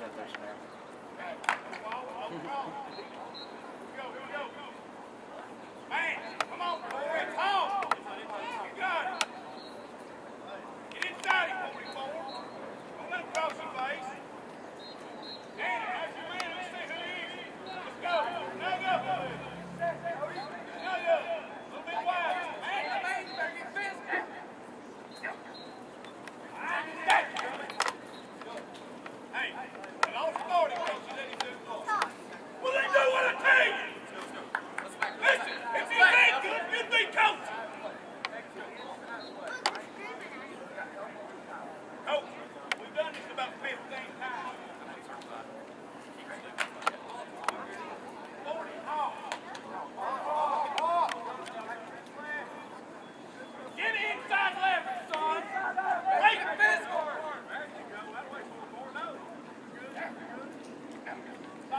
Congratulations, man.